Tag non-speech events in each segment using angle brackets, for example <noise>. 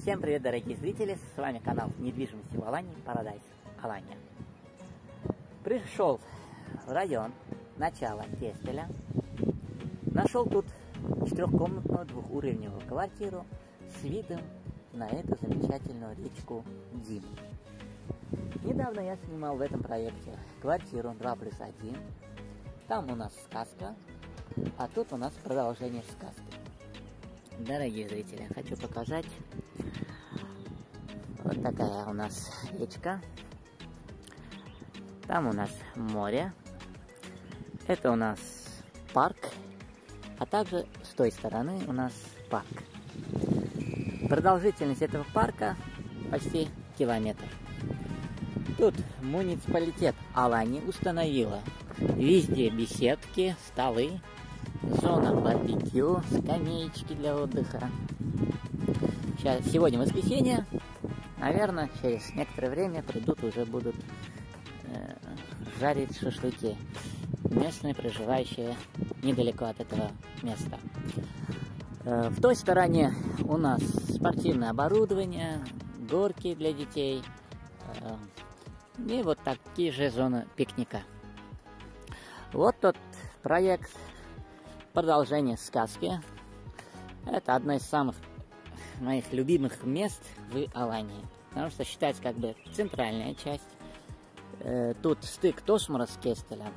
Всем привет, дорогие зрители! С вами канал недвижимости в Алании Парадайс Алания. Пришел в район начала Тестеля. Нашел тут четырехкомнатную двухуровневую квартиру с видом на эту замечательную речку Дим. Недавно я снимал в этом проекте квартиру 2 плюс 1. Там у нас сказка, а тут у нас продолжение сказки. Дорогие зрители, хочу показать. Такая у нас речка. Там у нас море. Это у нас парк. А также с той стороны у нас парк. Продолжительность этого парка почти километр. Тут муниципалитет Алани установила везде беседки, столы, зона барбекю, скамеечки для отдыха. Сейчас, сегодня воскресенье, наверное, через некоторое время придут уже будут э, жарить шашлыки. Местные, проживающие недалеко от этого места. Э, в той стороне у нас спортивное оборудование, горки для детей э, и вот такие же зоны пикника. Вот тот проект продолжение сказки. Это одно из самых моих любимых мест в Алании. Потому что считается как бы центральная часть. Э, тут стык Тосмара с Кестеля.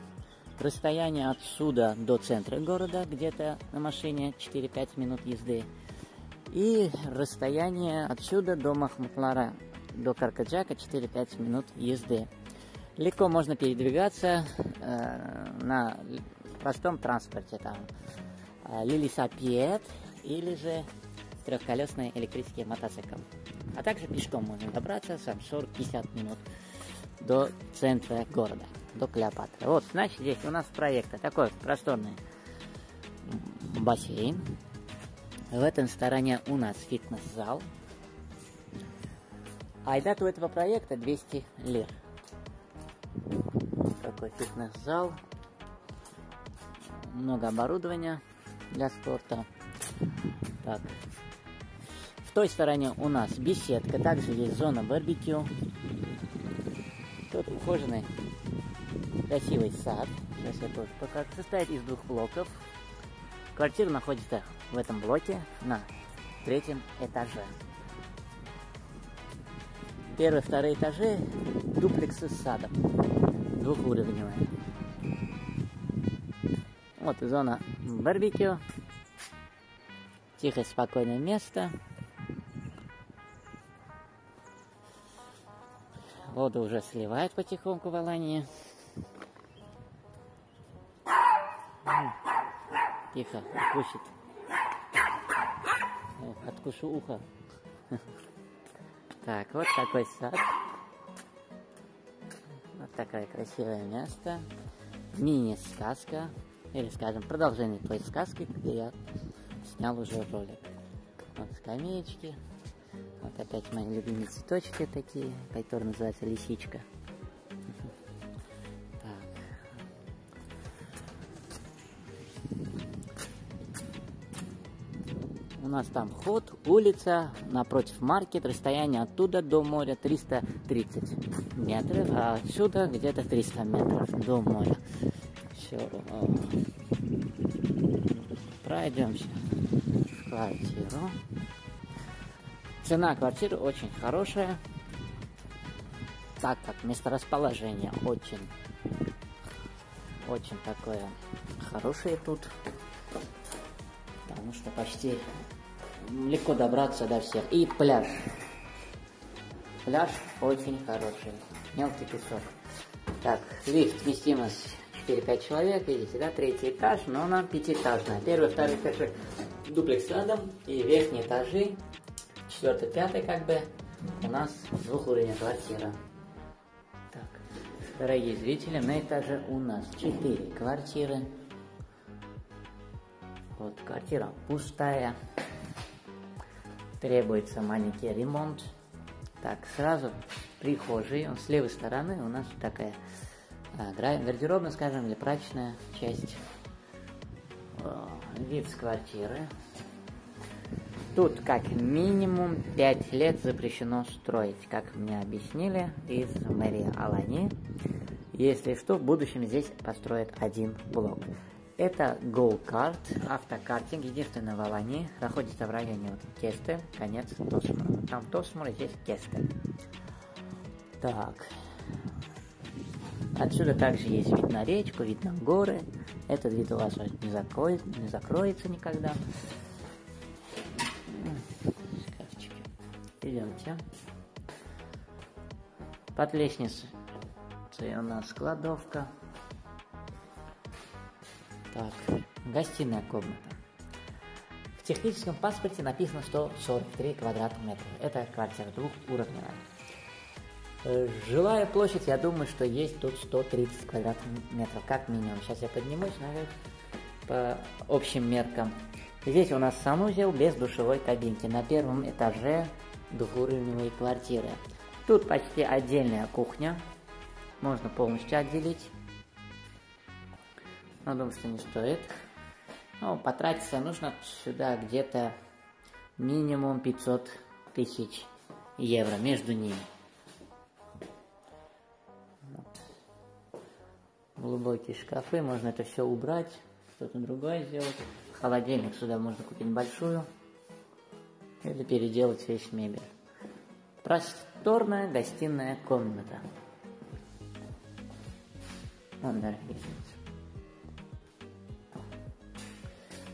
Расстояние отсюда до центра города где-то на машине 4-5 минут езды. И расстояние отсюда до Махмутлара, до Каркаджака 4-5 минут езды. Легко можно передвигаться э, на простом транспорте, там, э, лилисапед или же трехколесный электрический мотоцикл. А также пешком можно добраться сам 40-50 минут до центра города, до Клеопатры. Вот, значит, здесь у нас проект такой просторный бассейн. В этом стороне у нас фитнес-зал. Айдат у этого проекта 200 лир такой фитнес-зал. Много оборудования для спорта. Так. Той стороне у нас беседка, также есть зона барбекю. Тут ухоженный красивый сад. Сейчас я тоже покажу. Состоит из двух блоков. Квартира находится в этом блоке на третьем этаже. Первые, вторые этажи дуплексы с садом двухуровневая. Вот зона барбекю. Тихое, спокойное место. Воду уже сливает потихоньку в Алании. Тихо, откусит. Откушу ухо. <laughs> Так, вот такой сад. Вот такое красивое место. Мини-сказка. Или, скажем, продолжение той сказки, где я снял уже ролик. Вот скамеечки. Вот опять мои любимые цветочки такие, которые называются лисичка. У нас там ход, улица, напротив маркет, расстояние оттуда до моря 330 метров, а отсюда где-то 300 метров до моря. Все. Пройдемся в квартиру. Цена квартиры очень хорошая, так как месторасположение очень, очень такое хорошее тут потому что почти легко добраться до всех. И пляж. Пляж очень хороший. Мелкий песок. Так, лифт, вместимость 4-5 человек, видите, да, третий этаж, но она пятиэтажная. Первый, второй этаж дуплекс рядом, и верхние этажи, четвертый, пятый, как бы, у нас двухуровневая квартира. Так, дорогие зрители, на этаже у нас 4 квартиры. Вот квартира пустая. Требуется маленький ремонт. Так, сразу прихожей. Он с левой стороны у нас такая а, гардеробная, скажем, или прачечная часть. Вид с квартиры. Тут как минимум 5 лет запрещено строить, как мне объяснили из мэрии Алани. Если что, в будущем здесь построят один блок. Это Go-Kart, автокартинг, единственный в Алании, находится в районе вот Кесте, конец Тосмура. Там Тосмур, здесь Кесте. Так. Отсюда также есть вид на речку, вид на горы. Этот вид у вас не, закроет, не закроется никогда. Идемте. Под лестницей у нас кладовка. Так, гостиная комната. В техническом паспорте написано 143 квадратных метра. Это квартира двухуровневая. Э, жилая площадь, я думаю, что есть тут 130 квадратных метров, как минимум. Сейчас я поднимусь наверх по общим меркам. Здесь у нас санузел без душевой кабинки. На первом этаже двухуровневые квартиры. Тут почти отдельная кухня. Можно полностью отделить. Но думаю, что не стоит. Ну, потратиться нужно сюда где-то минимум 500 тысяч евро между ними. глубокие шкафы, можно это все убрать, что-то другое сделать. Холодильник сюда можно купить большую или переделать весь мебель. Просторная гостиная комната. Вон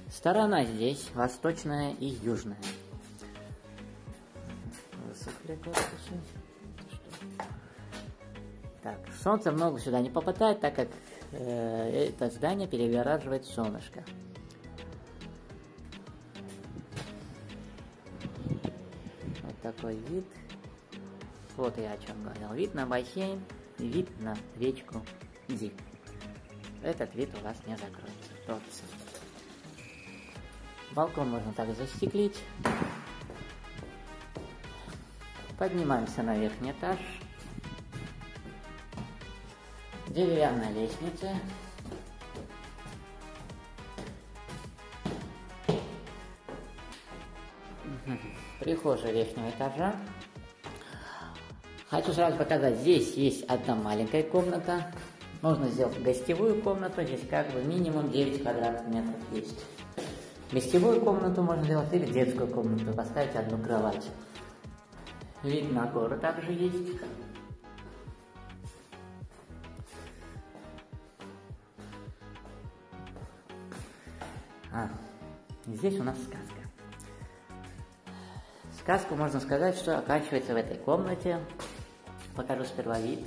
Сторона здесь восточная и южная. Высохли корпусы. Так, солнце много сюда не попадает, так как э, это здание перегораживает солнышко. Такой вид. Вот я о чем говорил. Вид на бассейн, вид на речку Дик. Этот вид у вас не закроется. Тот. Балкон можно также застеклить. Поднимаемся на верхний этаж. Деревянная лестница. Прихожая верхнего этажа. Хочу сразу показать, здесь есть одна маленькая комната. Можно сделать гостевую комнату, здесь как бы минимум 9 квадратных метров есть. Гостевую комнату можно сделать или детскую комнату, поставить одну кровать. Вид на гору также есть. А, здесь у нас сказка. Сказку можно сказать, что оканчивается в этой комнате. Покажу сперва вид.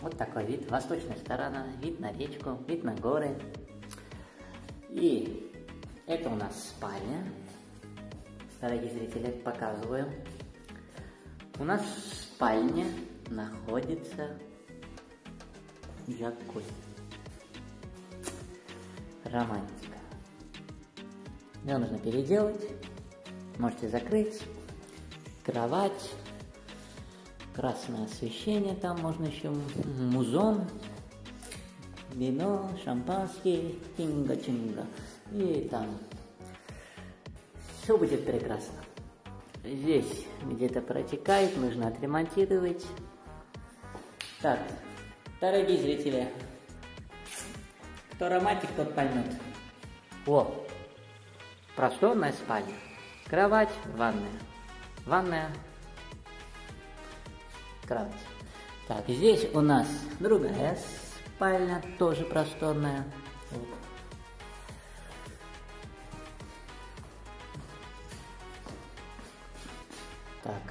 Вот такой вид. Восточная сторона, вид на речку, вид на горы. И это у нас спальня. Дорогие зрители, показываю. У нас в спальне находится джакузи романтика. Ее нужно переделать. Можете закрыть. Кровать. Красное освещение. Там можно еще музон. Вино, шампанский, кинга-чинга. И там все будет прекрасно. Здесь где-то протекает, нужно отремонтировать. Так, дорогие зрители, кто романтик, тот поймет. О, просторная спальня. Кровать, ванная. Ванная, кровать. Так, здесь у нас другая спальня, тоже просторная. Так.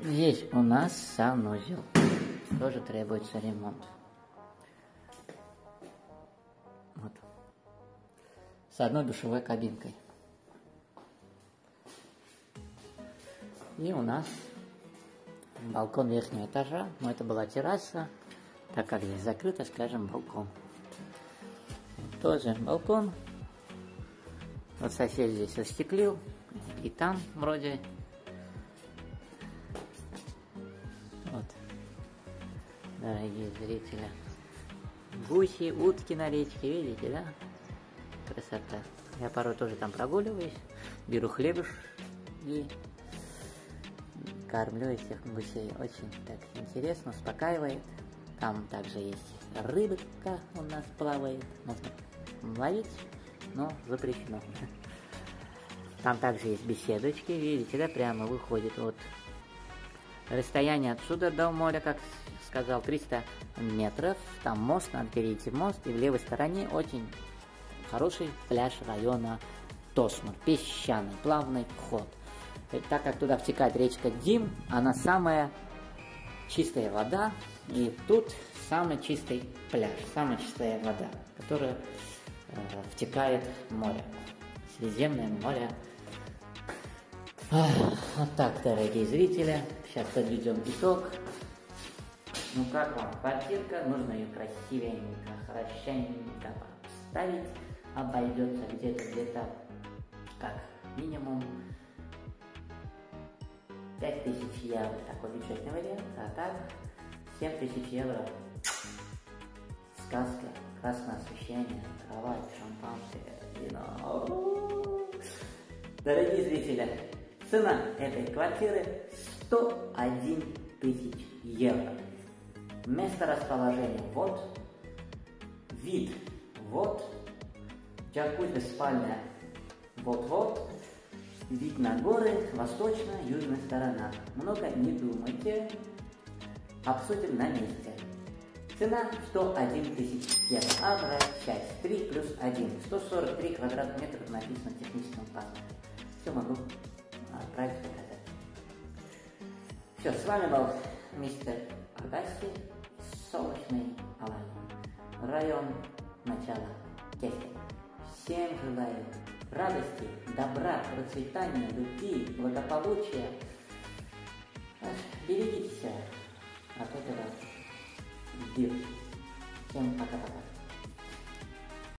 Здесь у нас санузел. Тоже требуется ремонт. Вот. С одной душевой кабинкой. И у нас балкон верхнего этажа. Но это была терраса. Так как здесь закрыто, скажем, балкон. Тоже балкон. Вот сосед здесь остеклил. И там вроде дорогие зрители. Гуси, утки на речке, видите, да? Красота. Я порой тоже там прогуливаюсь, беру хлебуш и кормлю этих гусей. Очень так интересно, успокаивает. Там также есть рыбка у нас плавает. Можно ловить, но запрещено. Там также есть беседочки, видите, да, прямо выходит вот расстояние отсюда до моря, как сказал, 300 метров. Там мост, надо перейти мост, и в левой стороне очень хороший пляж района Тосмар, песчаный, плавный вход. И так как туда втекает речка Дим, она самая чистая вода, и тут самый чистый пляж, самая чистая вода, которая э, втекает в море, Средиземное море. Ах, вот так, дорогие зрители, сейчас подведем итог. Ну как вам квартирка? Нужно ее красивенько, хорошенько обставить. Обойдется где-то, где-то, как минимум 5000 евро. Такой бюджетный вариант. А так 7000 евро. Сказка, красное освещение, кровать, шампанское, вино. Дорогие зрители, цена этой квартиры 101 тысяч евро. Место расположения вот, вид вот, джакузи спальня вот-вот, вид на горы, восточная, южная сторона. Много не думайте, обсудим на месте. Цена 101 тысяч евро. Обращайся. 3 плюс 1. 143 квадратных метров написано в техническом паспорте. Все могу отправить. Все, с вами был мистер Агаси солнечный Алань. Район начала Кести. Всем желаю радости, добра, процветания, любви, благополучия. Берегите себя от этого вируса. Всем пока-пока.